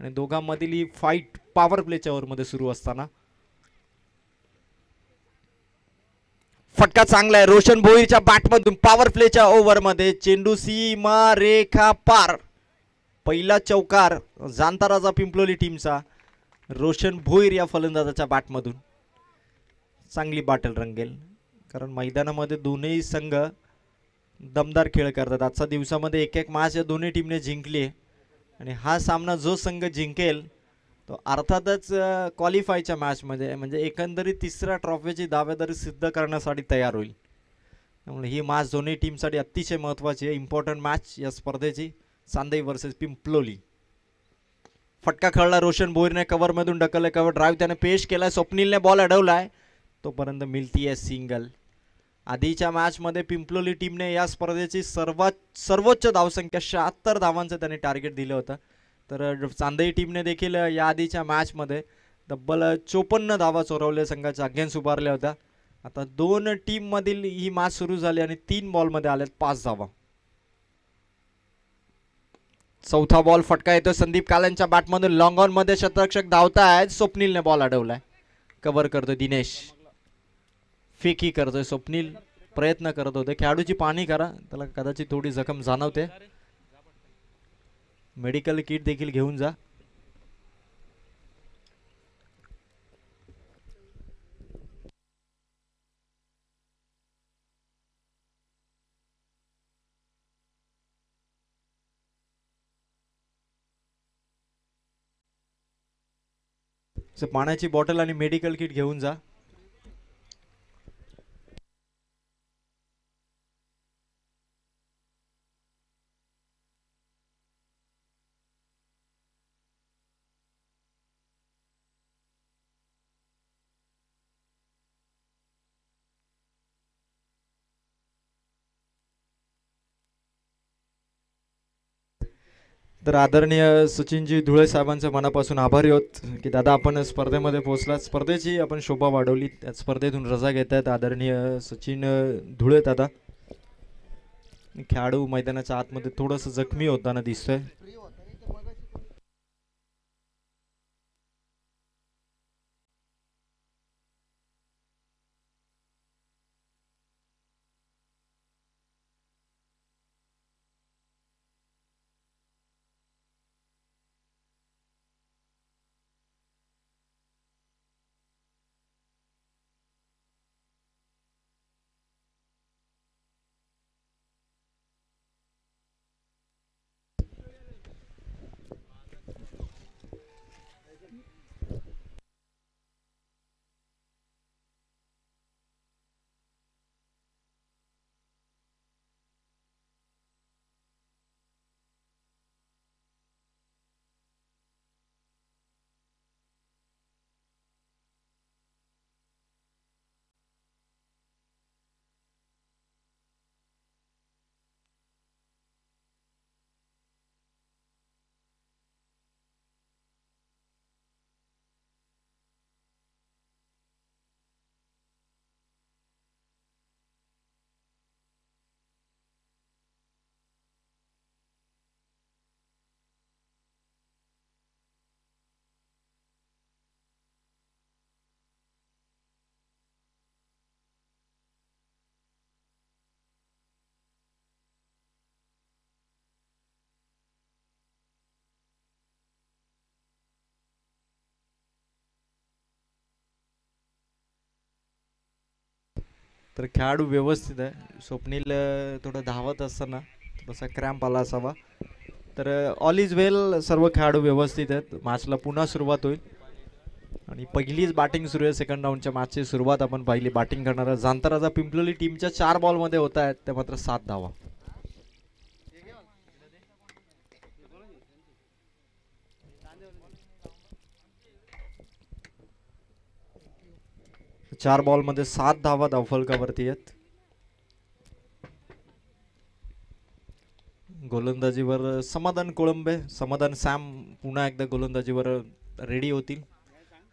आणि दोघांमधील ही fight power प्लेच्या ओव्हरमध्ये सुरू असताना. फटका चांगला आहे. रोशन भोईरच्या बॅटमधून पॉवर प्लेच्या ओव्हरमध्ये चेंडू सीमा रेखा पार. पहिला चौकार जांताराजा पिंपलोली टीमचा रोशन भोईर या फलंदाजाच्या बॅटमधून चांगली बाटल रंगेल. कारण मैदानामध्ये दोन्ही संघ दमदार खेळ करतात. आजच्या दिवसामध्ये एक एक मॅच या दोन्ही टीमने जिंकली आहे. आणि हा सामना जो संघ जिंकेल तो अर्थातच क्वालिफायच्या मॅचमध्ये म्हणजे एकंदरीत तिसऱ्या ट्रॉफीची दावेदारी सिद्ध करण्यासाठी तयार होईल. त्यामुळे ही मॅच दोन्ही टीमसाठी अतिशय महत्त्वाची आहे. इम्पॉर्टंट मॅच या स्पर्धेची. सांदई वर्सेस पिंपलोली फटका खेळला रोशन बोईरने कव्हरमधून ढकललं कव्हर ड्राईव्ह त्याने पेश केला स्वप्नीलने बॉल अडवला आहे तोपर्यंत मिळती आहे सिंगल आधीच्या मॅचमध्ये पिंपलोली टीमने या स्पर्धेची सर्वात सर्वोच्च धावसंख्या शहात्तर धावांचं त्यांनी टार्गेट दिलं होतं. तर चांदई टीमने देखील या आधीच्या मॅचमध्ये तब्बल चोपन्न धावा चोरवल्या संघाच्या अगेन्स्ट उभारल्या होत्या. आता दोन टीममधील ही मॅच सुरू झाली आणि तीन बॉलमध्ये आल्यात पाच धावा. चौथा बॉल फटका येतो संदीप कालांच्या बॅटमधून लॉंग ऑनमध्ये शतरक्षक धावतायत. स्वप्नीलने बॉल अडवलाय. कव्हर करतो दिनेश. फेकी करतोय स्वप्नील प्रयत्न करत होते. खेळाडूची पाणी करा. त्याला कदाचित थोडी जखम जाणवते. मेडिकल किट देखील घेऊन जा. पाण्याची बॉटल आणि मेडिकल किट घेऊन जा. तर आदरणीय सचिनजी धुळे साहेबांचे मनापासून आभारी आहोत की दादा आपण स्पर्धेमध्ये पोहोचलात. स्पर्धेची आपण शोभा वाढवली. त्या स्पर्धेतून रजा घेत आहेत आदरणीय सचिन धुळे दादा. खेळाडू मैदानाच्या आतमध्ये थोडंसं जखमी होताना दिसतोय. तर खेळाडू व्यवस्थित आहे. स्वप्नील थोडं धावत असताना थोडासा क्रॅम्प आला असावा. तर ऑल इज वेल सर्व खेळाडू व्यवस्थित आहेत. मॅचला पुन्हा सुरुवात होईल. आणि पहिलीच बॅटिंग सुरू आहे सेकंड राऊंडच्या मॅचची सुरुवात आपण पाहिली. बॅटिंग करणारा जांतराचा पिंपलोली टीमच्या चार बॉलमध्ये होत आहेत त्या मात्र सात धावा. चार बॉलमध्ये सात धावा धावफलकावरती आहेत? गोलंदाजीवर समाधान कोळंबे समाधान सॅम पुन्हा एकदा गोलंदाजीवर रेडी होतील.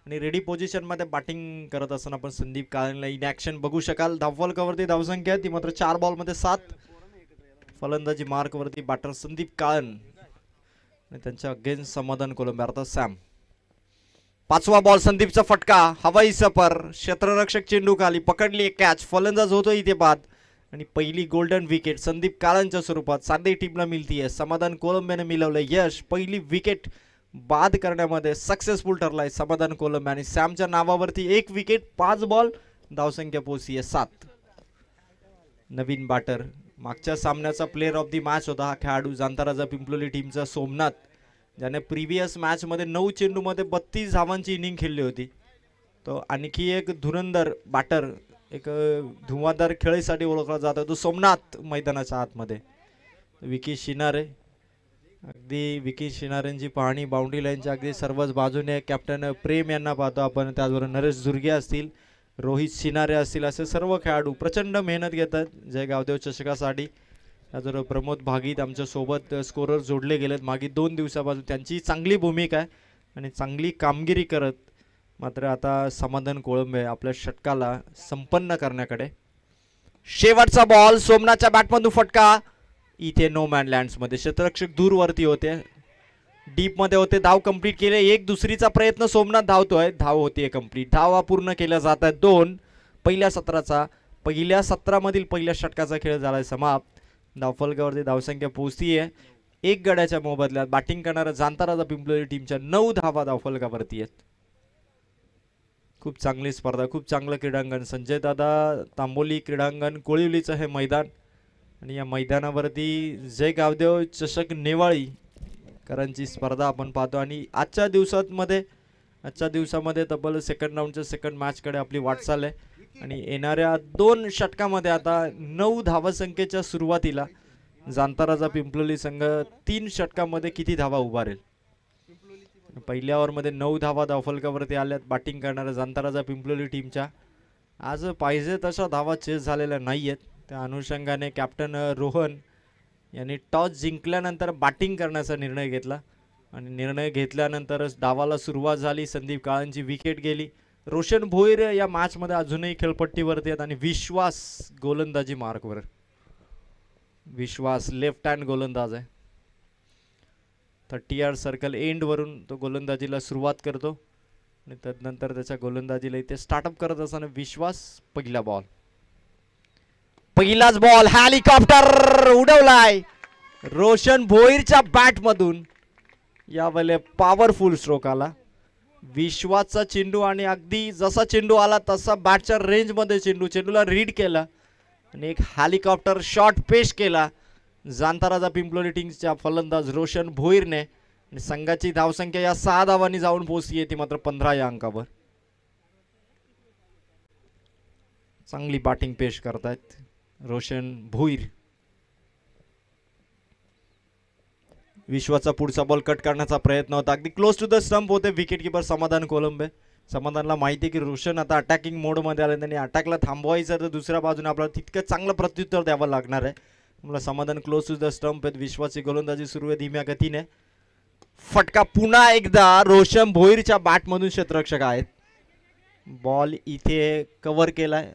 आणि रेडी पोझिशनमध्ये बॅटिंग करत असताना आपण संदीप काळेला इन ॲक्शन बघू शकाल. धावफलकावरती धावसंख्या ती मात्र चार बॉलमध्ये सात. फलंदाजी मार्कवरती बॅटर संदीप काळन. आणि त्यांच्या अगेन्स्ट समाधान कोलंबे अर्थात सॅम. पाचवा बॉल संदीपचा फटका. हवाई सफर. क्षेत्ररक्षक चेंडू खाली पकडली एक कॅच फलंदाज होतो इथे बाद. आणि पहिली गोल्डन विकेट संदीप काळांच्या स्वरूपात साधे टीमला मिळतीये. समाधान कोलंब्याने मिळवलं यश. पहिली विकेट बाद करण्यामध्ये सक्सेसफुल ठरलाय समाधान कोलंबिया. आणि सॅमच्या नावावरती एक विकेट पाच बॉल धावसंख्या पोहोचली आहे सात. नवीन बाटर मागच्या सामन्याचा प्लेअर ऑफ दी मॅच होता. हा खेळाडू जांताराजा पिंपलोली टीमचा सोमनाथ. ज्याने प्रिव्हियस मॅचमध्ये नऊ चेंडूमध्ये बत्तीस धावांची इनिंग खेळली होती. तो आणखी एक धुरंदर बाटर एक धुवाधार खेळीसाठी ओळखला जातो तो सोमनाथ मैदानाच्या आतमध्ये. विकी शिनारे. अगदी विकी शिनारेंची पाहणी बाउंड्री लाईनच्या अगदी सर्वच बाजूने कॅप्टन प्रेम यांना पाहतो आपण. त्याचबरोबर नरेश दुर्गे असतील रोहित शिनारे असतील असे सर्व खेळाडू प्रचंड मेहनत घेतात. जय गावदेव चषकासाठी तर प्रमोद भागीत आमच्यासोबत स्कोरर जोडले गेलेत. मागील दोन दिवसापासून त्यांची चांगली भूमिका आहे आणि चांगली कामगिरी करत मात्र आता समाधान कोळंबे आपल्या षटकाला संपन्न करण्याकडे. शेवटचा बॉल सोमनाथच्या बॅटमधून फटका. इथे नो मॅन लँड्समध्ये क्षेत्ररक्षक दूरवरती होते. डीपमध्ये होते. धाव कंप्लीट केले. एक दुसरीचा प्रयत्न सोमनाथ धावतोय. धाव होतीये कंप्लीट धावा पूर्ण केल्या जात आहेत दोन. पहिल्या सत्राचा पहिल्या सत्रामधील पहिल्या षटकाचा खेळ झालाय समाप्त. धावफलकावरती धावसंख्या पोहोचतीये. एक गड्याच्या मोबदल्यात बॅटिंग करणारा जाणताराचा पिंपलोली टीमच्या नऊ धावा धावफलकावरती आहेत. खूप चांगली स्पर्धा खूप चांगलं क्रीडांगण. संजय दादा तांबोली क्रीडांगण कोळिवलीचं हे मैदान. आणि या मैदानावरती जय गावदेव चषक नेवाळी करांची स्पर्धा आपण पाहतो. आणि आजच्या दिवसांमध्ये आजच्या दिवसामध्ये तब्बल सेकंड राऊंडच्या सेकंड मॅचकडे आपली वाटचाल आहे. आणि येणाऱ्या दोन षटकामध्ये आता नऊ धावसंख्येच्या सुरुवातीला जांताराजा पिंपलोली संघ तीन षटकामध्ये किती धावा उभारेल? पहिल्या ओव्हरमध्ये नऊ धावा धावफलकावरती आल्यात बॅटिंग करणाऱ्या जांताराजा पिंपलोली टीमच्या आज पाहिजे तशा धावा चेस झालेल्या नाही आहेत त्या अनुषंगाने कॅप्टन रोहन यांनी टॉस जिंकल्यानंतर बॅटिंग करण्याचा निर्णय घेतला. आणि निर्णय घेतल्यानंतरच डावाला सुरुवात झाली. संदीप काळांची विकेट गेली. रोशन भोईर या मॅचमध्ये अजूनही खेळपट्टीवरती आहेत आणि विश्वास गोलंदाजी मार्कवर. विश्वास लेफ्ट हँड गोलंदाज आहे. थर्टी आर सर्कल एंडवरून तो गोलंदाजीला सुरुवात करतो. आणि तदनंतर त्याच्या गोलंदाजीला इथे स्टार्टअप करत असताना विश्वास पहिला बॉल पहिलाच बॉल हेलिकॉप्टर उडवलाय. रोशन भोईरच्या बॅटमधून यावेळे पॉवरफुल स्ट्रोक आला. विश्वासचा चेंडू आणि अगदी जसा चेंडू आला तसा बॅटच्या रेंजमध्ये चेंडू चेंडूला रीड केला आणि एक हेलिकॉप्टर शॉट पेश केला. जांताराजा पिंपलोली टीमच्या फलंदाज रोशन भोईरने आणि संघाची धावसंख्या या सहा धावांनी जाऊन पोहोचली ती मात्र पंधरा या अंकावर. चांगली बॅटिंग पेश करतायत रोशन भोईर. विश्वाचा पुढचा बॉल कट करण्याचा प्रयत्न होता. अगदी क्लोज टू द स्टंप होते विकेट किपर समाधान कोलंबे. समाधानला माहिती आहे की रोशन आता अटॅकिंग मोडमध्ये आले. त्यांनी अटॅकला थांबवायचं तर दुसऱ्या बाजूने आपल्याला तितकं चांगलं प्रत्युत्तर द्यावं लागणार आहे. मला समाधान क्लोज टू द स्टंप आहेत. विश्वाची गोलंदाजी सुरू आहे धीम्या गतीने. फटका पुन्हा एकदा रोशन भोईरच्या बॅटमधून क्षेत्ररक्षक आहेत. बॉल इथे कव्हर केलाय.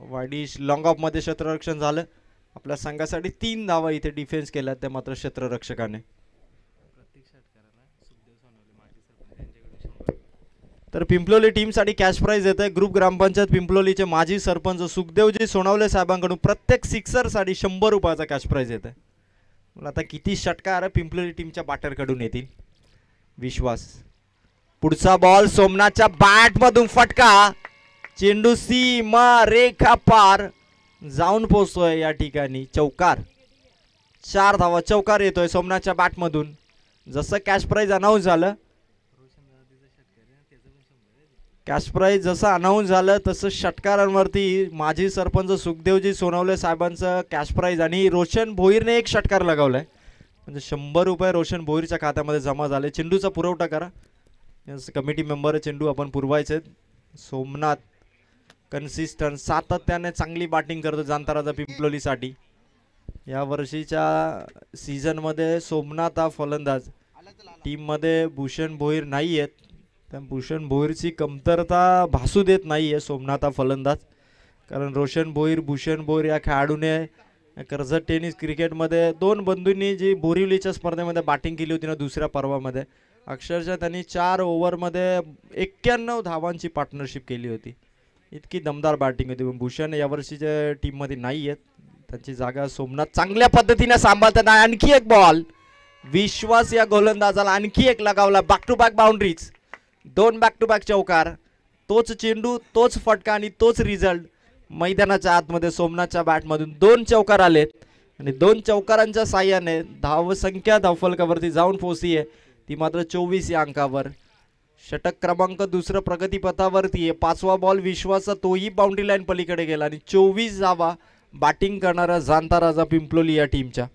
वाडीश लॉंग ऑफमध्ये क्षेत्ररक्षण झालं. आपल्या संघासाठी तीन धावा इथे डिफेन्स केल्या त्या मात्र क्षेत्ररक्षकाने. तर पिंपलोली टीमसाठी कॅश प्राईज येत आहे ग्रुप ग्रामपंचायत पिंपलोलीचे माजी सरपंच सुखदेवजी सोनावले साहेबांकडून प्रत्येक सिक्सरसाठी शंभर रुपयाचा कॅश प्राईज येत आहे मला आता किती षटकार पिंपलोली टीमच्या बॅटरकडून येतील. विश्वास. पुढचा बॉल सोमनाथच्या बॅटमधून फटका. चेंडू सीमा रेखा पार. जाऊन पोचतोय या ठिकाणी चौकार. चार धावा चौकार येतोय सोमनाथच्या बॅटमधून जसं कॅश प्राईज अनाऊन्स झालं कॅश प्राईज जसं अनाऊन्स झालं तसं षटकारांवरती माजी सरपंच सुखदेवजी सोनवले साहेबांचं कॅश प्राईज आणि रोशन भोईरने एक षटकार आहे म्हणजे शंभर रुपये रोशन भोईरच्या खात्यामध्ये जमा झाले. चेंडूचा पुरवठा करा. कमिटी मेंबर चेंडू आपण पुरवायचे. सोमनाथ कन्सिस्टंट सातत्याने चांगली बॅटिंग करतो जांताराजा पिंपलोलीसाठी. या वर्षीच्या सीझनमध्ये सोमनाथ हा फलंदाज. टीममध्ये भूषण भोईर नाही आहेत भूषण भोईरची कमतरता भासू देत नाही आहे सोमनाथ हा फलंदाज. कारण रोशन भोईर भूषण भोईर या खेळाडूने कर्जत टेनिस क्रिकेटमध्ये दोन बंधूंनी जी बोरिवलीच्या स्पर्धेमध्ये बॅटिंग केली होती ना दुसऱ्या पर्वामध्ये अक्षरशः त्यांनी चार ओव्हरमध्ये एक्क्याण्णव धावांची पार्टनरशिप केली होती. इतकी दमदार बॅटिंग होती. पण भूषण यावर्षीच्या टीममध्ये नाही आहेत. त्यांची जागा सोमनाथ चांगल्या पद्धतीने सांभाळतात. आणखी एक बॉल विश्वास या गोलंदाजाला आणखी एक लगावला. बॅक टू बॅक बाउंड्रीज दोन बॅक टू बॅक चौकार. तोच चेंडू तोच फटका आणि तोच रिझल्ट मैदानाच्या आतमध्ये सोमनाथच्या बॅटमधून दोन चौकार आलेत. आणि दोन चौकारांच्या साह्याने धावसंख्या धावफलकावरती जाऊन पोहोचली आहे ती मात्र चोवीस या अंकावर. षटक क्रमांक दुसरं प्रगतीपथावरती आहे. पाचवा बॉल विश्वासचा तोही बाउंड्री लाईन पलीकडे गेला आणि चोवीस जावा बॅटिंग करणारा जाणता राजा पिंपलोली या टीमच्या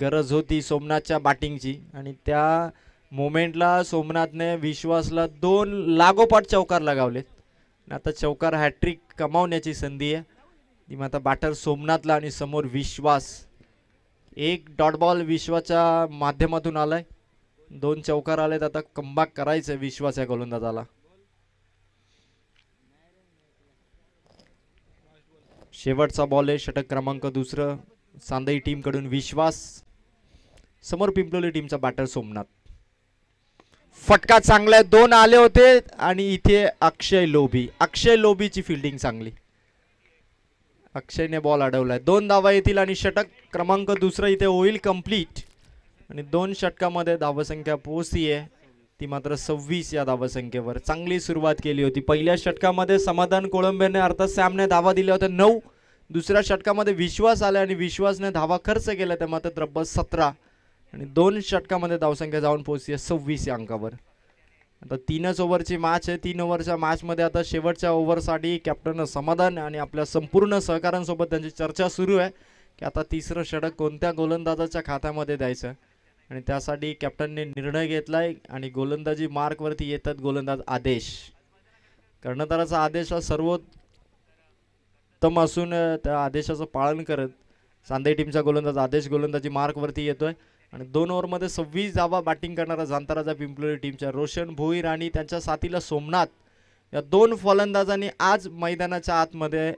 गरज होती सोमनाथच्या बॅटिंगची आणि त्या मोमेंटला सोमनाथने विश्वासला दोन लागोपाठ चौकार लगावलेत. आता चौकार हॅट्रिक कमावण्याची संधी आहे. ती मग आता बॅटर सोमनाथला आणि समोर विश्वास. एक डॉट बॉल विश्वाच्या माध्यमातून आलाय. दोन चौकार आलेत. आता कमबॅक करायचं विश्वास या गोलंदाजाला. शेवटचा बॉल आहे. षटक क्रमांक दुसरं. सांदई टीमकडून विश्वास. समोर पिंपलोली टीमचा बॅटर सोमनाथ. फटका चांगला आहे. दोन आले होते आणि इथे अक्षय लोभी. अक्षय लोभीची फिल्डिंग चांगली. अक्षयने बॉल अडवलाय. दोन धावा येतील आणि षटक क्रमांक दुसरं इथे होईल कंप्लीट आणि दोन षटकामध्ये धावसंख्या पोहोचली आहे. ती मात्र सव्वीस या धावसंख्येवर. चांगली सुरुवात केली होती. पहिल्या षटकामध्ये समाधान कोळंबेने अर्थात सॅमने धावा दिल्या होत्या. नऊ. दुसऱ्या षटकामध्ये विश्वास आला आणि विश्वासने धावा खर्च केला. त्या मात्र तब्बल सतरा. आणि दोन षटकामध्ये धावसंख्या जाऊन पोहोचली आहे सव्वीस या अंकावर. आता तीनच ओव्हरची मॅच आहे. तीन ओव्हरच्या मॅचमध्ये आता शेवटच्या ओव्हरसाठी कॅप्टन समाधान आणि आपल्या संपूर्ण सहकाऱ्यांसोबत त्यांची चर्चा सुरू आहे की आता तिसरं षटक कोणत्या गोलंदाजाच्या खात्यामध्ये द्यायचं? आणि त्यासाठी कॅप्टनने निर्णय घेतलाय आणि गोलंदाजी मार्कवरती येतात गोलंदाज आदेश. कर्णधाराचा आदेश हा सर्वोत्तम असून त्या आदेशाचं पालन करत सांदई टीमचा गोलंदाज आदेश गोलंदाजी मार्कवरती येतोय. आणि दोन ओव्हरमध्ये सव्वीस धावा बॅटिंग करणारा जांताराजा पिंपलोरी टीमच्या रोशन भोईर आणि त्यांच्या साथीला सोमनाथ. या दोन फलंदाजांनी आज मैदानाच्या आतमध्ये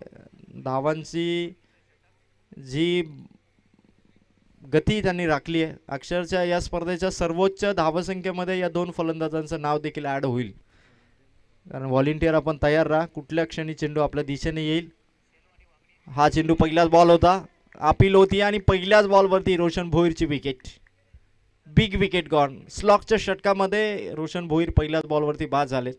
धावांची जी गती त्यांनी राखली आहे अक्षरशः या स्पर्धेच्या सर्वोच्च धावसंख्येमध्ये या दोन फलंदाजांचं नाव देखील ॲड होईल. कारण व्हॉलेंटियर आपण तयार राहा कुठल्या क्षणी चेंडू आपल्या दिशेने येईल. हा चेंडू पहिलाच बॉल होता. अपील होती आणि पहिल्याच बॉलवरती रोशन भोईरची विकेट बिग विकेट गॉन स्लॉकच्या षटकामध्ये रोशन भोईर पहिल्याच बॉलवरती बाद झाले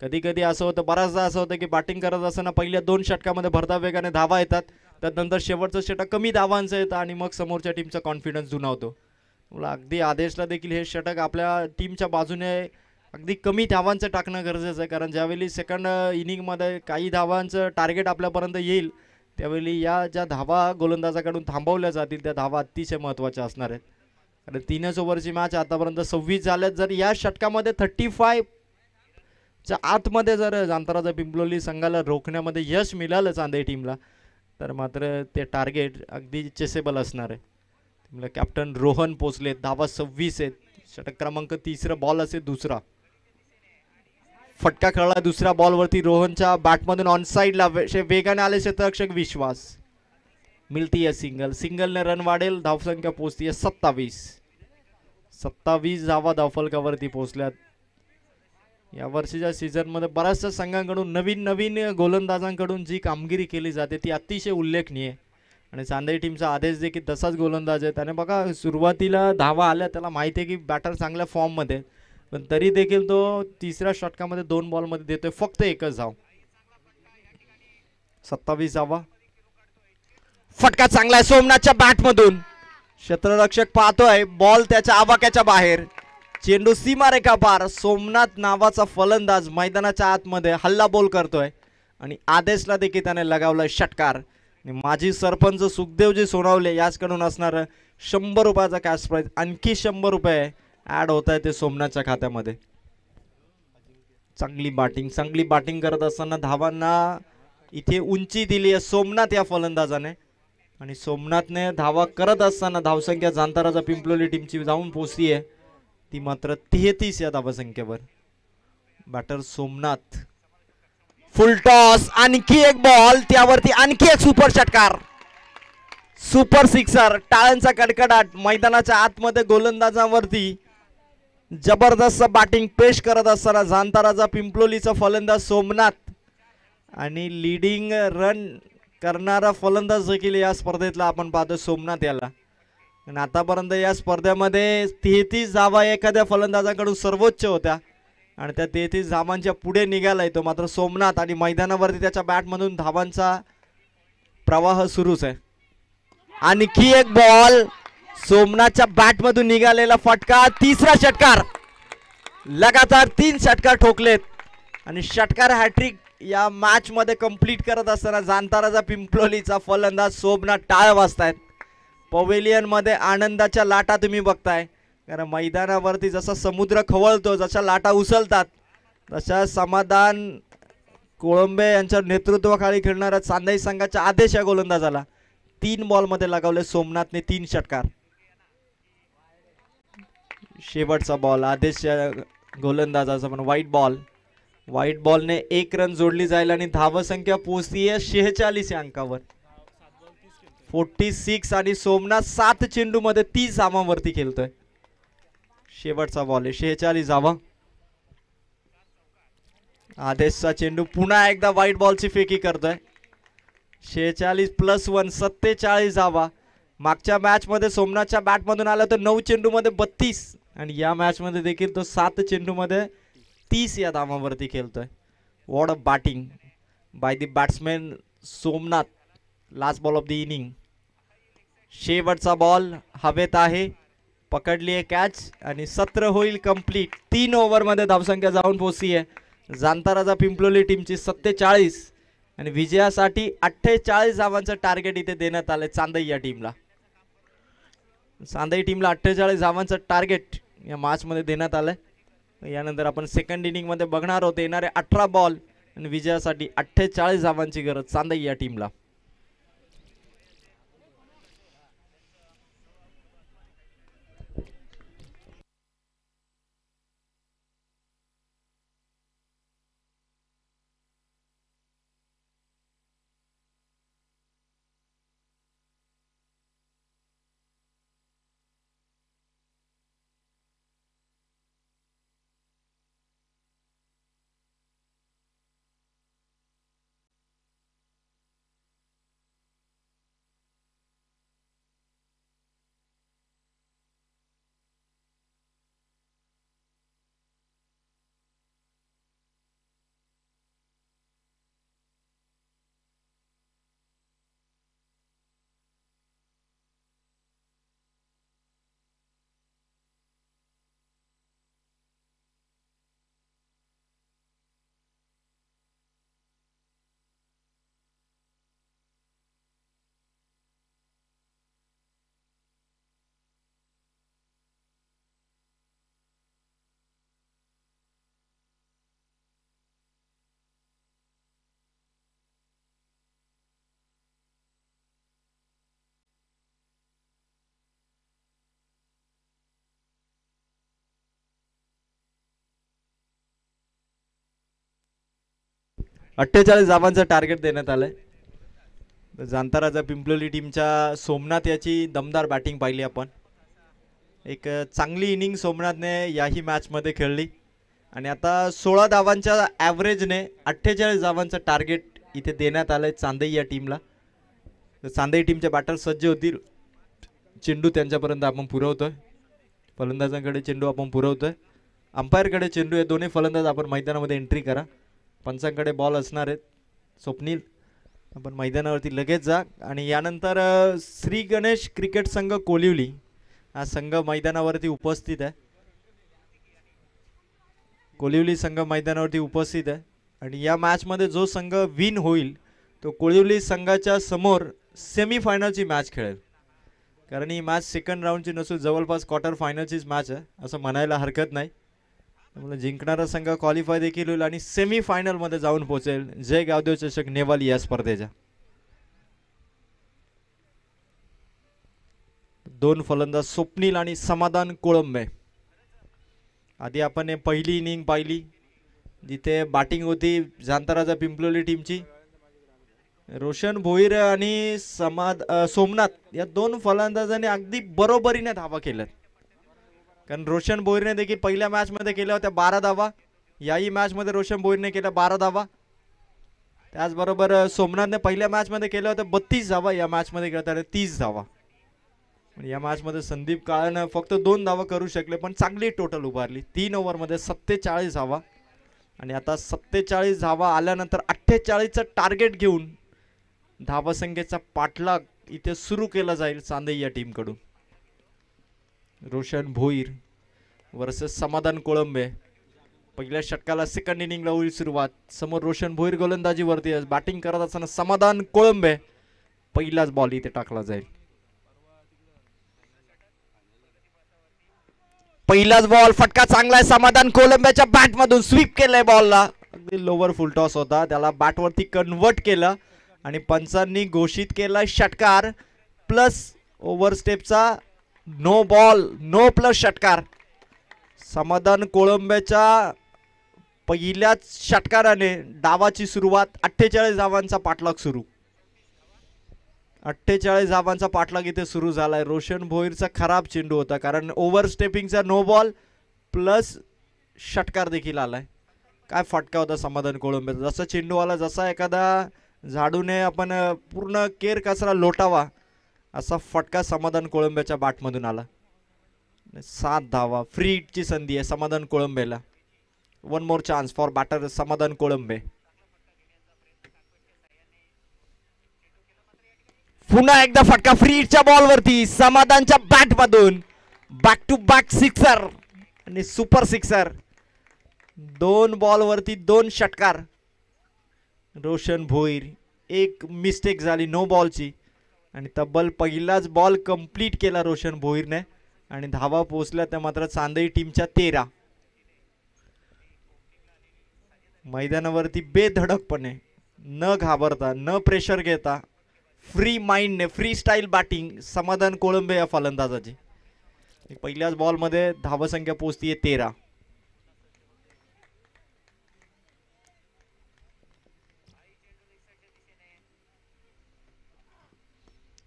कधी कधी असं होतं बऱ्याचदा असं होतं की बॅटिंग करत असताना पहिल्या दोन षटकामध्ये भरता वेगाने धावा येतात त्यानंतर शेवटचं षटक कमी धावांचं येतं आणि मग समोरच्या टीमचा कॉन्फिडन्स जुनावतो मला अगदी आदेशला देखील हे षटक आपल्या टीमच्या बाजूने अगदी कमी धावांचं टाकणं गरजेचं आहे कारण ज्यावेळी सेकंड इनिंगमध्ये काही धावांचं टार्गेट आपल्यापर्यंत येईल त्यावेळी या ज्या धावा गोलंदाजाकडून थांबवल्या जातील त्या धावा अतिशय महत्त्वाच्या असणार आहेत. कारण तीनच ओव्हरची मॅच आतापर्यंत सव्वीस झाल्यात. जर या षटकामध्ये थर्टी फायच्या आतमध्ये जर जांताराचा पिंपलोली संघाला रोखण्यामध्ये यश मिळालं चांदे टीमला तर मात्र ते टार्गेट अगदी चेसेबल असणार आहे. मला कॅप्टन रोहन पोचले धावा सव्वीस आहेत. षटक क्रमांक तिसरा बॉल असेल दुसरा. फटका खेळला दुसऱ्या बॉलवरती. रोहनच्या बॅटमधून ऑन साईडला वेगाने आले क्षेत्ररक्षक विश्वास. मिळतीये सिंगल. सिंगलने रन वाढेल धावसंख्या पोहोचतीये सत्तावीस. सत्तावीस धावा धावफलकावरती पोहोचल्यात. या वर्षीच्या सीझनमध्ये बऱ्याचशा संघांकडून नवीन नवीन गोलंदाजांकडून जी कामगिरी केली जाते ती अतिशय उल्लेखनीय. आहे आणि चांदई टीमचा आदेश देखील तसाच गोलंदाज आहे. त्याने बघा सुरुवातीला धावा आल्या त्याला माहिती आहे की बॅटर चांगल्या फॉर्ममध्ये आहे. पण तरी देखील तो तिसऱ्या षटकामध्ये दोन बॉलमध्ये देतोय फक्त एकच धाव. सत्तावीस धावा फटका चांगला आहे सोमनाथच्या बॅटमधून. क्षेत्ररक्षक पाहतोय बॉल त्याच्या आवाक्याच्या बाहेर. चेंडू सीमारेखा पार सोमनाथ नावाचा फलंदाज मैदानाच्या आतमध्ये हल्ला बोल करतोय. आणि आदेशला देखील त्याने लगावलाय षटकार. माझी माजी सरपंच सुखदेवजी सोनावले याचकडून असणार शंभर रुपयाचा कॅश प्राईज आणखी शंभर रुपये ॲड होत आहे ते सोमनाथच्या खात्यामध्ये. चांगली बॅटिंग चांगली बॅटिंग करत असताना धावांना इथे उंची दिली आहे सोमनाथ या फलंदाजाने. आणि सोमनाथने धावा करत असताना धावसंख्या जांताराचा पिंपलोली टीमची जाऊन पोचली आहे. ती मात्र तेहतीस या धावसंख्येवर. बॅटर सोमनाथ. फुल टॉस आणखी एक बॉल त्यावरती आणखी एक सुपर षटकार. सुपर सिक्सर टाळ्यांचा कडकडाट मैदानाच्या आतमध्ये गोलंदाजावरती जबरदस्त बॅटिंग पेश करत असताना झांताराचा पिंपलोलीचा फलंदाज सोमनाथ. आणि लिडिंग रन करणारा फलंदाज देखील या स्पर्धेतला आपण पाहतो सोमनाथ याला. आणि आतापर्यंत या स्पर्धेमध्ये तेहतीस धावा एखाद्या फलंदाजाकडून सर्वोच्च होत्या. आणि त्या तेहतीस धावांच्या पुढे निघाला तो मात्र सोमनाथ आणि मैदानावरती त्याच्या बॅटमधून धावांचा प्रवाह सुरूच आहे. आणखी एक बॉल सोमनाथच्या बॅटमधून निघालेला फटका तिसरा षटकार. लगातार तीन षटकार ठोकलेत. आणि षटकार हॅट्रिक या मॅच मध्ये कंप्लीट करत असताना जाणताराचा पिंपलोलीचा फलंदाज सोमनाथ टाळ वाजतायत. पवेलियनमध्ये आनंदाच्या लाटा तुम्ही बघताय. कारण मैदानावरती जसा समुद्र खवळतो जशा लाटा उचलतात तशा समाधान कोळंबे यांच्या नेतृत्वाखाली खेळणाऱ्या चांदाई संघाच्या आदेश या गोलंदाजाला तीन बॉलमध्ये लगावले सोमनाथने तीन षटकार. शेवटचा बॉल आदेश गोलंदाजाचा पण वाईट बॉल वाईट बॉलने एक रन जोडली जाईल आणि धावसंख्या पोचती आहे शेहेचाळीस या अंकावर. फोर्टी सिक्स आणि सोमनाथ सात चेंडूमध्ये तीस धावांवरती खेळतोय. शेवटचा बॉल आहे शेहेचाळीस धावा आदेशचा चेंडू पुन्हा एकदा व्हाईट बॉलची फेकी करतोय. शेहेचाळीस प्लस वन सत्तेचाळीस धावा मागच्या मॅचमध्ये सोमनाथच्या बॅटमधून आला तर नऊ चेंडूमध्ये बत्तीस. आणि या मॅचमध्ये देखील तो सात चेंडूमध्ये तीस या धावांवरती खेळतोय. What a batting by the batsman Somnath last ball of the innings शेवटचा बॉल हवेत आहे. पकडली आहे कॅच आणि सत्र होईल कंप्लीट तीन ओव्हरमध्ये धावसंख्या जाऊन पोचली आहे जांताराजा पिंपलोली टीमची सत्तेचाळीस आणि विजयासाठी अठ्ठेचाळीस धावांचं टार्गेट इथे देण्यात आलं चांदई या टीमला चांदई टीमला अठ्ठेचाळीस धावांचं टार्गेट या मॅचमध्ये देण्यात आलंय. यानंतर आपण सेकंड इनिंगमध्ये बघणार आहोत येणारे अठरा बॉल आणि विजयासाठी अठ्ठेचाळीस धावांची गरज चांदई या टीमला अठ्ठेचाळीस धावांचं टार्गेट देण्यात आलंय. तर जांताराजा पिंपलोली टीमच्या सोमनाथ याची दमदार बॅटिंग पाहिली आपण. एक चांगली इनिंग सोमनाथने याही मॅचमध्ये खेळली. आणि आता सोळा धावांच्या ॲव्हरेजने अठ्ठेचाळीस धावांचं टार्गेट इथे देण्यात आलं आहे चांदई या टीमला तर चांदई टीमचे बॅटर सज्ज होतील. चेंडू त्यांच्यापर्यंत आपण पुरवतोय. फलंदाजांकडे चेंडू आपण पुरवतोय. अंपायरकडे चेंडू आहे दोन्ही फलंदाज आपण मैदानामध्ये एंट्री करा. पंचांकडे बॉल असणार आहेत. स्वप्नील आपण मैदानावरती लगेच जा. आणि यानंतर श्री गणेश क्रिकेट संघ कोलिवली. हा संघ मैदानावरती उपस्थित आहे. कोलिवली संघ मैदानावरती उपस्थित आहे. आणि या मॅचमध्ये जो संघ विन होईल तो कोलिवली संघाच्या समोर सेमीफायनलची मॅच खेळेल. कारण ही मॅच सेकंड राऊंडची नसून जवळपास क्वार्टर फायनलचीच मॅच आहे असं म्हणायला हरकत नाही. त्यामुळे जिंकणारा संघ क्वालिफाय देखील होईल आणि सेमी फायनलमध्ये जाऊन पोहोचेल. जय गावदेव चषक नेवाल या स्पर्धेच्या. दोन फलंदाज स्वप्नील आणि समाधान कोळंबे. आधी आपण हे पहिली इनिंग पाहिली. जिथे बॅटिंग होती जांताराजा पिंपलोली टीमची रोशन भोईर आणि समाद सोमनाथ या दोन फलंदाजांनी अगदी बरोबरीने धावा केल्यात. कारण रोशन बोईरने देखील पहिल्या मॅचमध्ये केल्या होत्या बारा धावा. याही मॅचमध्ये रोशन बोईरने केल्या बारा धावा. त्याचबरोबर सोमनाथने पहिल्या मॅचमध्ये केल्या होत्या बत्तीस धावा. या मॅचमध्ये केल्या होत्या तीस धावा. या मॅचमध्ये संदीप काळानं फक्त दोन धावा करू शकले पण चांगली टोटल उभारली. तीन ओव्हरमध्ये सत्तेचाळीस धावा. आणि आता सत्तेचाळीस धावा आल्यानंतर अठ्ठेचाळीसचं टार्गेट घेऊन धावासंख्येचा पाठलाग इथे सुरू केला जाईल चांदई या टीमकडून रोशन भोईर वर्सेस समाधान कोळंबे. पहिल्या षटकाला सेकंड इनिंगला होईल सुरुवात. समोर रोशन भोईर गोलंदाजीवरती बॅटिंग करत असताना समाधान कोळंबे. पहिलाच बॉल इथे टाकला जाईल. पहिलाच बॉल फटका चांगला आहे. समाधान कोलंबियाच्या बॅट मधून स्वीप केलंय बॉलला अगदी लोवर फुल टॉस होता. त्याला बॅट वरती कन्वर्ट केलं आणि पंचांनी घोषित केलाय षटकार. प्लस ओव्हर स्टेपचा नो बॉल नो प्लस षटकार. समाधान कोळंब्याच्या पहिल्याच षटकाराने डावाची सुरुवात अठ्ठेचाळीस धावांचा पाठलाग सुरू. अठ्ठेचाळीस धावांचा पाठलाग इथे सुरू झाला आहे रोशन भोईरचा खराब चेंडू होता कारण ओव्हर स्टेपिंगचा नो बॉल प्लस षटकार देखील आलाय. काय फटका होता समाधान कोळंब्याचा? जसा चेंडू आला जसा एखादा झाडूने आपण पूर्ण केर कचरा लोटावा असा फटका समाधान कोळंब्याच्या बॅटमधून आला. सात धावा फ्री हिटची संधी आहे समाधान कोळंबेला. One more chance for batter Samadhan Kolambe. पुन्हा एकदा फटका फ्री हिटच्या बॉलवरती समाधानच्या बॅट मधून. बॅक टू बॅक सिक्सर आणि सुपर सिक्सर दोन बॉलवरती दोन षटकार. रोशन भोईर एक मिस्टेक झाली नो बॉलची आणि तब्बल पहिलाच बॉल कंप्लीट केला रोशन भोईरने. आणि धावा पोचल्या त्या मात्र चांदई टीमच्या तेरा. मैदानावरती बेधडकपणे न घाबरता न प्रेशर घेता free माइंडने free style batting Samadhan Kolambe या फलंदाजाची. पहिल्याच बॉलमध्ये धावसंख्या पोचतीये तेरा.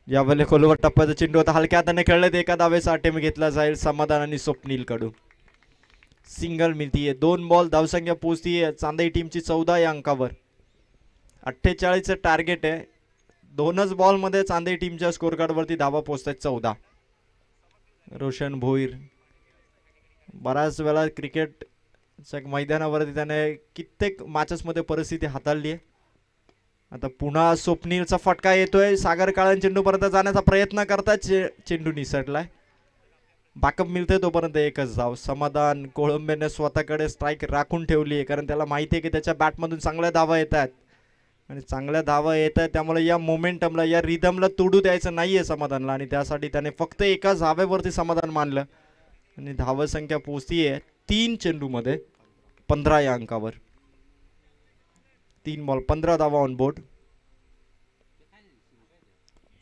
यावेळेला खोलवर टप्प्याचा चेंडू होता. हलक्या हाताने खेळले एका दावेचा अटेम्प घेतला जाईल समाधान आणि स्वप्नीलकडून. सिंगल मिळतीये. दोन बॉल धावसंख्या पोचतीये चांदई टीमची चौदा या अंकावर. अठ्ठेचाळीसचं टार्गेट आहे. दोनच बॉलमध्ये चांदई टीमच्या स्कोअर कार्डवरती धावा पोचत आहेत चौदा. रोशन भोईर. बऱ्याच वेळा क्रिकेट मैदानावरती त्याने कित्येक मॅचेसमध्ये परिस्थिती हाताळली आहे आता पुन्हा स्वप्नीलचा फटका येतोय. सागर काळन चेंडूपर्यंत जाण्याचा प्रयत्न करता चे चेंडू निसटलाय. बाकप मिळते तोपर्यंत एकच धाव. समाधान कोळंबेने स्वतःकडे स्ट्राईक राखून ठेवली आहे. कारण त्याला माहिती आहे की त्याच्या बॅटमधून चांगल्या धावा येत आहेत आणि चांगल्या धावा येत आहेत त्यामुळे या मोमेंटमला या रिदमला तोडू द्यायचं नाही आहे समाधानला. आणि त्यासाठी त्याने फक्त एकाच धावेवरती समाधान मानलं. आणि धावसंख्या पोचती आहे तीन चेंडूमध्ये पंधरा या अंकावर. तीन बॉल पंधरा धावा ऑन बोर्ड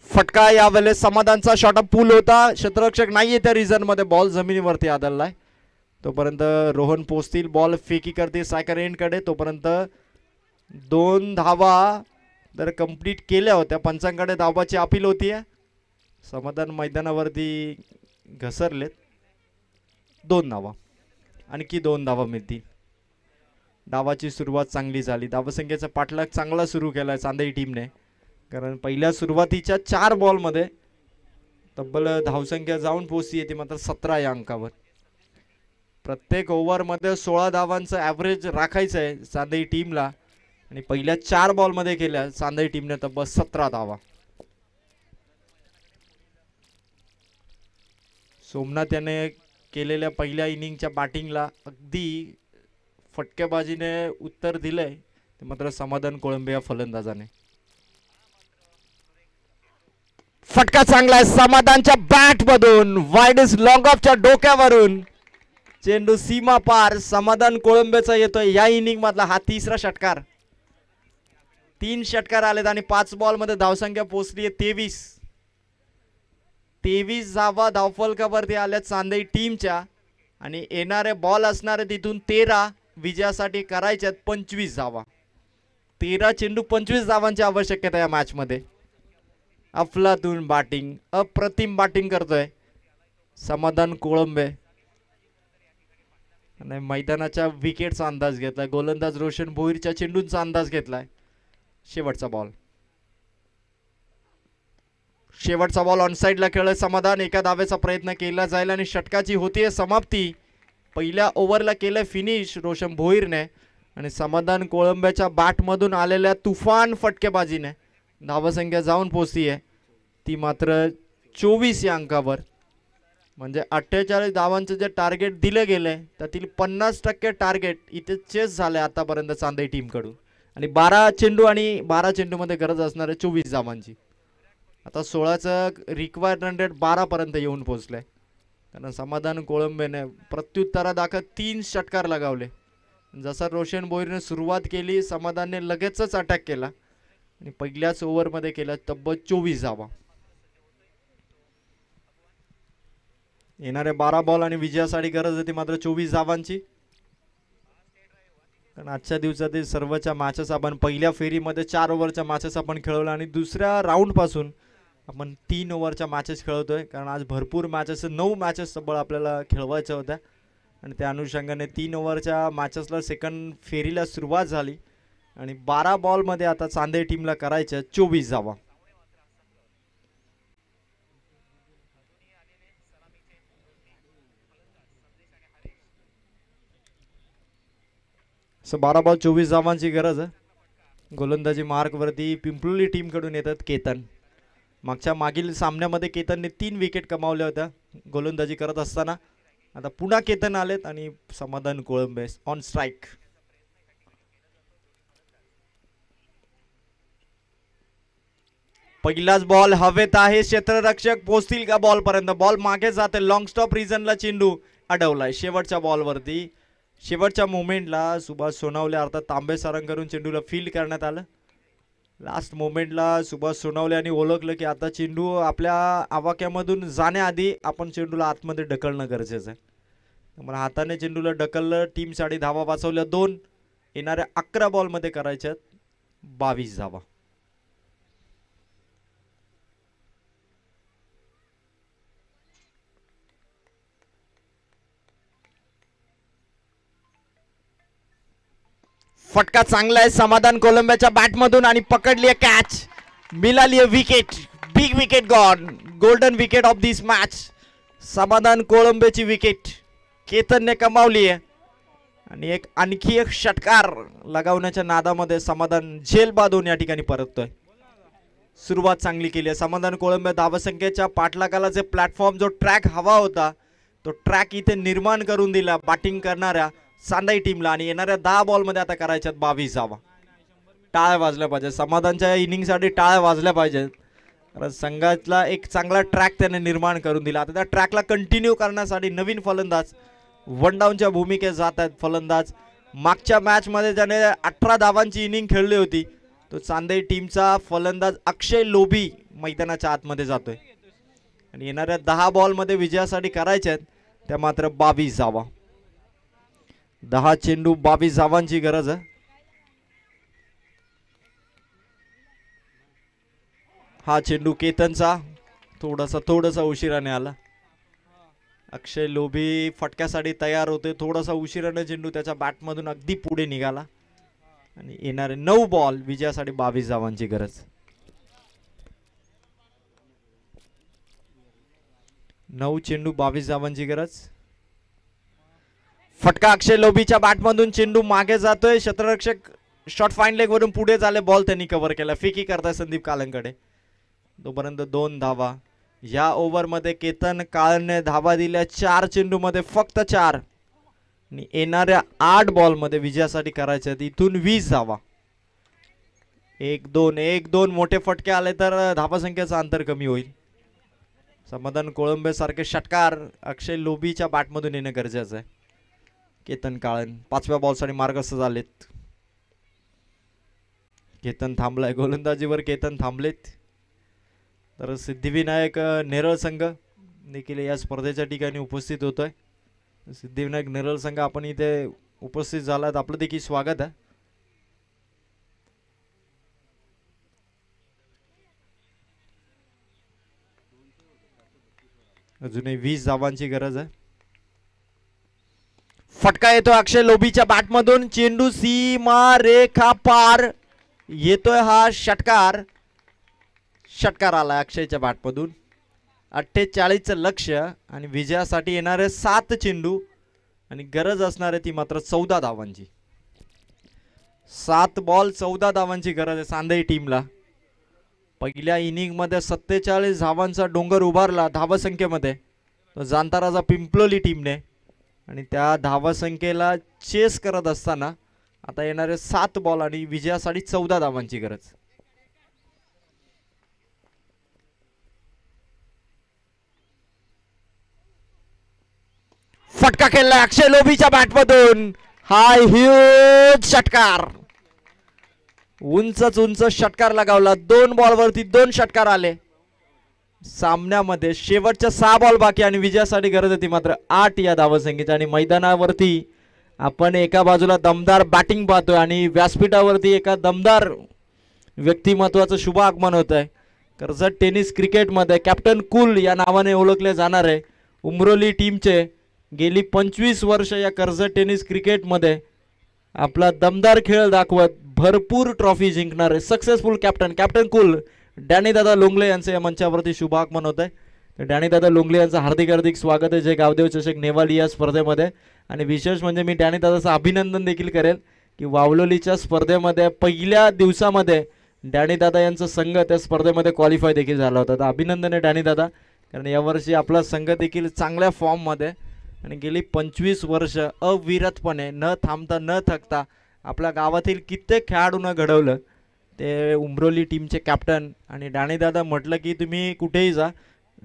फटका यावेळेस समाधानचा शॉटअप पूल होता. क्षेत्ररक्षक नाहीये त्या रिझनमध्ये. बॉल जमिनीवरती आदळलाय. तोपर्यंत रोहन पोचतील बॉल फेकी करते सायकर एंडकडे तोपर्यंत दोन धावा तर कंप्लीट केल्या होत्या. पंचांकडे धावाची अपील होती समाधान मैदानावरती घसरलेत. दोन धावा. आणखी दोन धावा मिळतील. डावाची सुरुवात चांगली झाली. धावसंख्येचा पाठलाग चांगला सुरू केलाय चांदई टीमने. कारण पहिल्या सुरुवातीच्या चार बॉलमध्ये तब्बल धावसंख्या जाऊन पोचती येते मात्र सतरा या अंकावर. प्रत्येक ओव्हरमध्ये सोळा धावांचं ॲव्हरेज राखायचं आहे चांदई टीमला. आणि पहिल्या चार बॉलमध्ये केल्या चांदई टीमने तब्बल सतरा धावा. सोमनाथ याने केलेल्या पहिल्या इनिंगच्या बॅटिंगला अगदी फटकेबाजीने उत्तर दिलंय ते मात्र समाधान कोळंबे या फलंदाजाने. फटका चांगला आहे समाधानच्या बॅट मधून वाईडस लॉंग ऑफच्या डोक्यावरून. चेंडू सीमा पार समाधान कोळंबेचा येतोय या इनिंग मधला हा तिसरा षटकार. तीन षटकार आलेत आणि पाच बॉलमध्ये धावसंख्या पोहोचली आहे तेवीस. तेवीस धावा धावफलकावरती आल्या चांदई टीमच्या आणि येणारे बॉल असणारे तिथून तेरा विजयासाठी करायच्यात पंचवीस धावा. तेरा चेंडू पंचवीस धावांची आवश्यकता या मॅचमध्ये अफलातून बॅटिंग अप्रतिम बॅटिंग करतोय. समाधान कोळंबे. आणि मैदानाच्या विकेटचा अंदाज घेतलाय. गोलंदाज रोशन भोईरच्या चेंडूंचा अंदाज घेतलाय. शेवटचा बॉल शेवटचा बॉल ऑन साईडला खेळ समाधान एका धावेचा प्रयत्न केला जाईल आणि षटकाची होतीये समाप्ती. पहिल्या ओव्हरला केलं फिनिश रोशन भोईरने. आणि समाधान कोळंब्याच्या बॅटमधून आलेल्या तुफान फटकेबाजीने धावसंख्या जाऊन पोचतीये ती मात्र चोवीस या अंकावर. म्हणजे अठ्ठेचाळीस धावांचं जे टार्गेट दिलं गेलं आहे त्यातील पन्नास टक्के टार्गेट इथे चेस झालं आहे आतापर्यंत चांदई टीमकडून. आणि बारा चेंडू आणि बारा चेंडूमध्ये गरज असणार आहे चोवीस धावांची. आता सोळाचं रिक्वायर्ड हंड्रेड बारापर्यंत येऊन पोचलंय कारण समाधान कोळंबेने प्रत्युत्तरादाखल तीन षटकार लगावले. जसा रोशन बोईरने सुरुवात केली समाधानने लगेचच अटॅक केला. आणि पहिल्याच ओव्हरमध्ये केला तब्बल चोवीस धावा येणारे बारा बॉल आणि विजयासाठी गरज होती मात्र चोवीस धावांची कारण आजच्या दिवसातील सर्वच्या मॅचेस आपण पहिल्या फेरीमध्ये चार ओव्हरच्या मॅचेस आपण खेळवला आणि दुसऱ्या राऊंडपासून आपण तीन ओव्हरच्या मॅचेस खेळवतोय कारण आज भरपूर मॅचेस नऊ मॅचेस सबळ आपल्याला खेळवायच्या होत्या. आणि त्या अनुषंगाने तीन ओव्हरच्या मॅचेसला सेकंड फेरीला सुरुवात झाली. आणि बारा बॉलमध्ये आता चांदे टीमला करायच्या चोवीस जावा सो बारा बॉल चोवीस जावांची गरज आहे. गोलंदाजी मार्कवरती पिंपळुली टीमकडून येतात केतन. मागच्या मागील सामन्यामध्ये केतनने तीन विकेट कमावल्या होत्या. गोलंदाजी करत असताना. आता पुन्हा केतन आलेत आणि समाधान कोळंबेस ऑन स्ट्राईक पहिलाच बॉल हवेत आहे. क्षेत्ररक्षक पोचतील का बॉल पर्यंत बॉल मागे जाते. लॉंग स्टॉप रिझनला चेंडू अडवलाय. शेवटच्या बॉलवरती शेवटच्या मोमेंटला सुभाष सोनावले अर्थात तांबे करून चेंडूला फील्ड करण्यात आलं. लास्ट मोमेंटला सुभाष सोनावले आणि ओळखलं की आता चेंडू आपल्या आवाक्यामधून जाण्याआधी आपण चेंडूला आतमध्ये ढकलणं गरजेचं आहे. त्यामुळे हाताने चेंडूला ढकललं टीमसाठी धावा वाचवल्या दोन येणाऱ्या अकरा बॉलमध्ये करायच्यात. बावीस धावा. फटका चांगला आहे. समाधान कोलंबियाच्या बॅटमधून आणि पकडली आहे कॅच मिळाली आहे wicket big wicket gone golden wicket of this match Samadhan कोळंबेची wicket केतनने कमावली आहे. आणि एक आणखी एक षटकार लगावण्याच्या नादामध्ये समाधान झेल बाधून या ठिकाणी परततोय. सुरुवात चांगली केली आहे. समाधान कोळंबे धावसंख्येच्या पाठलागाला जे प्लॅटफॉर्म जो ट्रॅक हवा होता तो ट्रॅक इथे निर्माण करून दिला बॅटिंग करणाऱ्या सांदाई टीमला आणि येणाऱ्या दहा बॉलमध्ये आता करायच्यात बावीस धावा टाळ्या वाजल्या पाहिजे समाधानच्या इनिंगसाठी टाळ्या वाजल्या पाहिजेत. कारण संघातला एक चांगला ट्रॅक त्याने निर्माण करून दिला. आता त्या ट्रॅकला कंटिन्यू करण्यासाठी नवीन फलंदाज वन डाऊनच्या भूमिकेत जात आहेत. फलंदाज मागच्या मॅचमध्ये त्याने अठरा धावांची इनिंग खेळली होती. तो चांदई टीमचा फलंदाज अक्षय लोभी मैदानाच्या आतमध्ये जातोय. आणि येणाऱ्या दहा बॉलमध्ये विजयासाठी करायच्या आहेत. त्या मात्र बावीस धावा दहा चेंडू बावीस जावांची गरज आहे. हा चेंडू केतनचा थोडासा थोडासा उशिराने आला. अक्षय लोभी फटक्यासाठी तयार होते. थोडासा उशिराने चेंडू त्याच्या बॅटमधून अगदी पुढे निघाला. आणि येणारे नऊ बॉल विजयासाठी बावीस धावांची गरज. नऊ चेंडू बावीस धावांची गरज. फटका अक्षय लोभीच्या बॅटमधून चेंडू मागे जातोय. क्षेत्ररक्षक शॉर्ट फाईन लेग वरून पुढे झाले. बॉल त्यांनी कव्हर केला. फिकी करताय संदीप कालंकडे तोपर्यंत दोन धावा. या ओव्हरमध्ये केतन काळने धावा दिल्या. चार चेंडूमध्ये फक्त चार. आणि येणाऱ्या आठ बॉलमध्ये विजयासाठी करायचे इथून वीस धावा. एक दोन एक दोन. मोठे फटके आले तर धावासंख्येचं अंतर कमी होईल. समाधान कोळंबे सारखे षटकार अक्षय लोबीच्या बॅटमधून येणं गरजेचं आहे. केतन काळन. पाचव्या बॉलसाठी मार्गस्थ झालेत. केतन थांबलाय. गोलंदाजीवर केतन थांबलेत. तर सिद्धिविनायक नेरळ संघ देखील या स्पर्धेच्या ठिकाणी उपस्थित होतो आहे सिद्धिविनायक नेरळ संघ आपण इथे उपस्थित झाला तर आपलं देखील स्वागत आहे. अजूनही वीस जावांची गरज आहे. फटका येतो अक्षय लोबीच्या बॅटमधून. चेंडू सीमा रेखा पार. येतोय हा षटकार. षटकार आला अक्षयच्या बॅटमधून. अठ्ठेचाळीसचं लक्ष आणि विजयासाठी येणारे सात चेंडू आणि गरज असणार आहे ती मात्र चौदा धावांची. सात बॉल चौदा धावांची गरज आहे सांदई टीमला. पहिल्या इनिंगमध्ये सत्तेचाळीस धावांचा डोंगर उभारला धावसंख्येमध्ये. तो जांताराजा पिंपलोली टीमने. आणि त्या धावसंख्येला चेस करत असताना आता येणारे सात बॉल आणि विजयासाठी चौदा धावांची गरज. फटका खेळलाय अक्षय लोबीच्या बॅटमधून हाय ह्यूज षटकार. उंचच उंच षटकार लगावला. दोन बॉलवरती दोन षटकार आले. सामन्यामध्ये शेवटच्या सहा बॉल बाकी आणि विजयासाठी गरज होती मात्र आठ या धावसंख्येची आणि मैदानावरती आपण एका बाजूला दमदार बॅटिंग पाहतोय आणि व्यासपीठावरती एका दमदार व्यक्तिमत्वाचं शुभ आगमन होत आहे कर्जत टेनिस क्रिकेटमध्ये कॅप्टन कुल या नावाने ओळखले जाणार आहे. उमरोली टीमचे गेली पंचवीस वर्ष या कर्जत टेनिस क्रिकेटमध्ये आपला दमदार खेळ दाखवत भरपूर trophy जिंकणारे successful captain captain cool Danny Dada Longle यांचं या मंचावरती शुभागमन होत आहे डॅनीदादा डॅनी दादा लोंगले यांचं हार्दिक हार्दिक स्वागत आहे जे गावदेव चषक नेवाली या स्पर्धेमध्ये. आणि विशेष म्हणजे मी डॅनी दादाचं अभिनंदन देखील करेल की वावलोलीच्या स्पर्धेमध्ये पहिल्या दिवसामध्ये डॅनी दादा यांचा संघ त्या स्पर्धेमध्ये क्वालिफाय देखील झाला होता. तर अभिनंदन आहे डॅनी दादा कारण यावर्षी आपला संघ देखील चांगल्या फॉर्ममध्ये आणि गेली पंचवीस वर्ष अविरतपणे न थांबता न थकता आपल्या गावातील कित्येक खेळाडूंना घडवलं. ते उमरोली टीमचे कॅप्टन आणि डाणेदादा म्हटलं की तुम्ही कुठेही जा.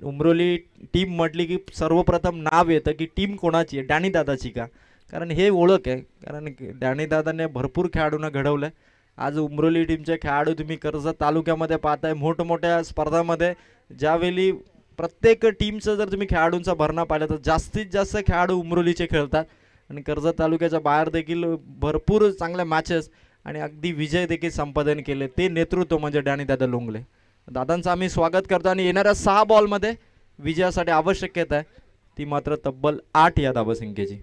उमरोली टीम म्हटली की सर्वप्रथम नाव येतं की टीम कोणाची आहे? डाणीदादाची का? कारण हे ओळख आहे. कारण डॅनी भरपूर खेळाडूंना घडवलं आहे आज उमरोली टीमचे खेळाडू तुम्ही कर्जत तालुक्यामध्ये पाहताय मोठमोठ्या स्पर्धामध्ये. ज्यावेळी प्रत्येक टीमचं जर तुम्ही खेळाडूंचा भरणा पाहिला तर जास्तीत जास्त खेळाडू उमरोलीचे खेळतात. आणि कर्जत तालुक्याच्या बाहेर देखील भरपूर चांगल्या मॅचेस आणि अगदी विजय देखील संपादन केले. ते नेतृत्व म्हणजे डॅनी दादा लोंगले. दादांचं आम्ही स्वागत करतो आणि येणाऱ्या सहा बॉलमध्ये विजयासाठी आवश्यकता आहे. ती मात्र तब्बल आठ या धावसंख्येची.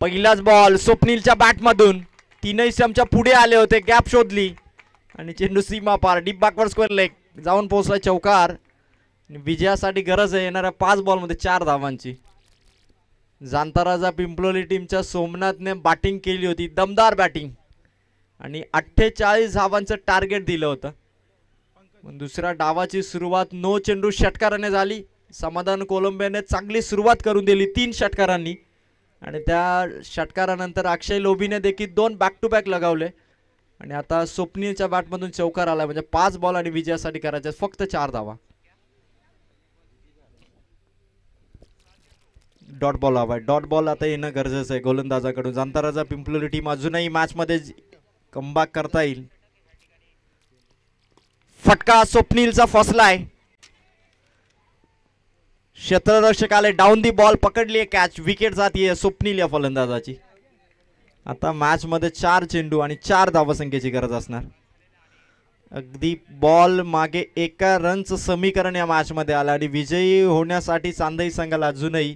पहिलाच बॉल स्वप्नीलच्या बॅटमधून. तीनही स्टमच्या पुढे आले होते गॅप शोधली. आणि चेंडू सीमा पार डीप बॅकवर्ड स्क्वेअर लेग. जाऊन पोहोचला चौकार. विजयासाठी गरज आहे येणाऱ्या पाच बॉलमध्ये चार धावांची. जांताराजा पिंपलोली टीमच्या सोमनाथने बॅटिंग केली होती दमदार बॅटिंग आणि अठ्ठेचाळीस धावांचं टार्गेट दिलं होतं. दुसऱ्या डावाची सुरुवात नो चेंडू षटकाराने झाली. समाधान कोलंबियाने चांगली सुरुवात करून दिली तीन षटकारांनी. आणि त्या षटकारानंतर अक्षय लोबीने देखील दोन बॅक टू बॅक लगावले. आणि आता स्वप्नीलच्या बॅटमधून चौकार आला म्हणजे पाच बॉल आणि विजयासाठी करायचे फक्त चार धावा. डॉट बॉल हवा आहे. डॉट बॉल आता येणं गरजेचं आहे. गोलंदाजाकडून. जांताराजा पिंपलोली टीम अजूनही मॅचमध्ये कमबॅक करता येईल. फटका स्वप्नीलचा फसलाय क्षेत्ररक्षक आले. डाऊन दी बॉल पकडली आहे. कॅच विकेट जातीये स्वप्नील या फलंदाजाची. आता मॅचमध्ये चार चेंडू आणि चार धावसंख्येची गरज असणार. अगदी बॉल मागे एका रनचं समीकरण या मॅचमध्ये आलं आणि विजयी होण्यासाठी चांदई संघाला अजूनही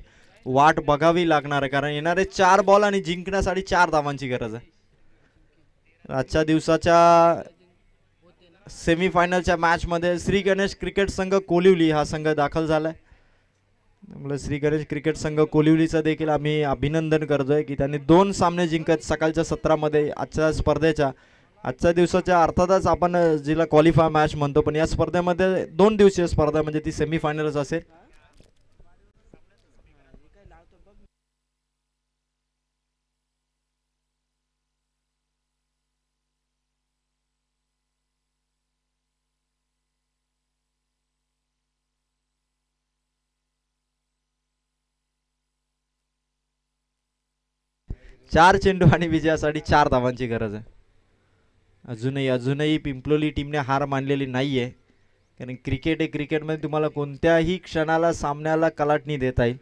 वाट बघावी लागणार आहे कारण येणारे चार बॉल आणि जिंकण्यासाठी चार धावांची गरज आहे. आजच्या दिवसाच्या सेमीफायनलच्या मॅचमध्ये श्री गणेश क्रिकेट संघ कोलिवली हा संघ दाखल झालाय. त्यामुळे श्री गणेश क्रिकेट संघ कोलिवलीचं देखील आम्ही अभिनंदन करतोय की त्यांनी दोन सामने जिंकत सकाळच्या सत्रामध्ये आजच्या स्पर्धेच्या आजच्या दिवसाच्या अर्थातच आपण जिला क्वालिफाय मॅच म्हणतो पण या स्पर्धेमध्ये दोन दिवसीय स्पर्धा म्हणजे ती सेमीफायनलच असेल. चार चेंडू आणि विजयासाठी चार धावांची गरज आहे. अजूनही अजूनही पिंपलोली टीमने हार मानलेली नाही आहे कारण क्रिकेट हे क्रिकेटमध्ये तुम्हाला कोणत्याही क्षणाला सामन्याला कलाटणी देता येईल.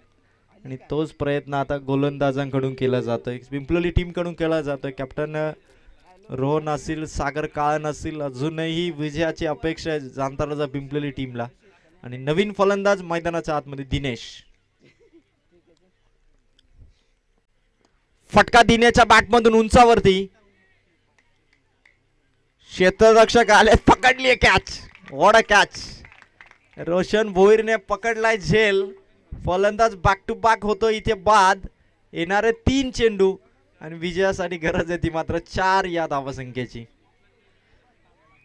आणि तोच प्रयत्न आता गोलंदाजांकडून केला आहे पिंपलोली टीमकडून केला आहे कॅप्टन रोहन असेल सागर काळन असेल अजूनही विजयाची अपेक्षा आहे जाणताराचा पिंपलोली टीमला आणि नवीन फलंदाज मैदानाच्या आतमध्ये दिनेश. फटका देण्याच्या बॅटमधून उंचावरती. क्षेत्ररक्षक आले पकडली कॅच वॉड कॅच रोशन भोईरने पकडलाय झेल. फलंदाज बॅक टू बॅक होतो इथे बाद. येणारे तीन चेंडू आणि विजयासाठी गरज आहे ती मात्र चार या धावसंख्येची.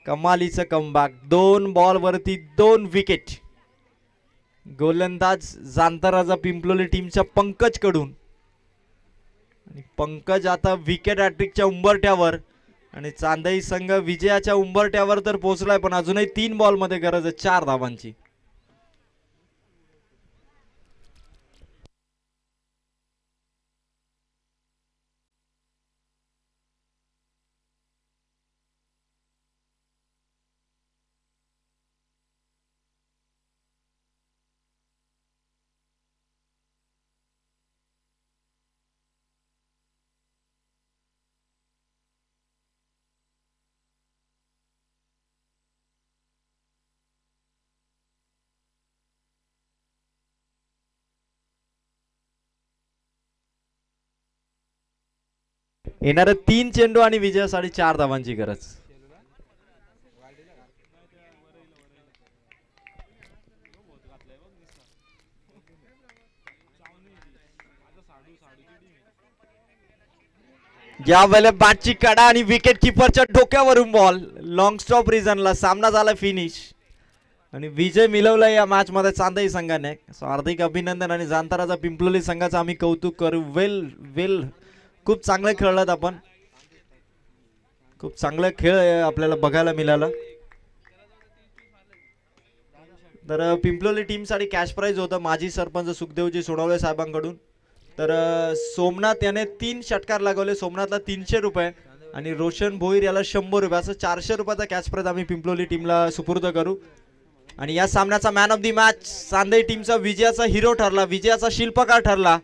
कमालीचं कमबॅक दोन बॉल वरती दोन विकेट गोलंदाज जांतराजा पिंपलोली टीमच्या पंकजकडून आणि पंकज आता विकेट हॅट्रिकच्या उंबरट्यावर आणि चांदई संघ विजयाच्या उंबरट्यावर तर पोहोचलाय पण अजूनही तीन बॉलमध्ये गरज आहे चार धावांची. येणारे तीन चेंडू आणि विजयासाठी चार धावांची गरज. या वेळेला बॅटची कडा आणि विकेट किपरच्या डोक्यावरून बॉल लॉंग स्टॉप रिझनला सामना झाला फिनिश आणि विजय मिळवला या मॅच मध्ये चांदई संघाने. सो हार्दिक अभिनंदन आणि जांताराचा पिंपलोली संघाचं आम्ही कौतुक करू. वेल वेल खूप चांगलं खेळलात आपण. खूप चांगला खेळ आपल्याला बघायला मिळाला. तर पिंपलोली टीमसाठी कॅश प्राईज होतं माजी सरपंच सुखदेवजी सोडवले साहेबांकडून. तर सोमनाथ याने तीन षटकार लागवले. सोमनाथला तीनशे रुपये आणि रोशन भोईर याला शंभर रुपये. असं चारशे रुपयाचा कॅश प्राईज आम्ही पिंपलोली टीमला सुपूर्द करू. आणि या सामन्याचा man of the match Chandai टीमचा विजयाचा हिरो ठरला. विजयाचा शिल्पकार ठरला.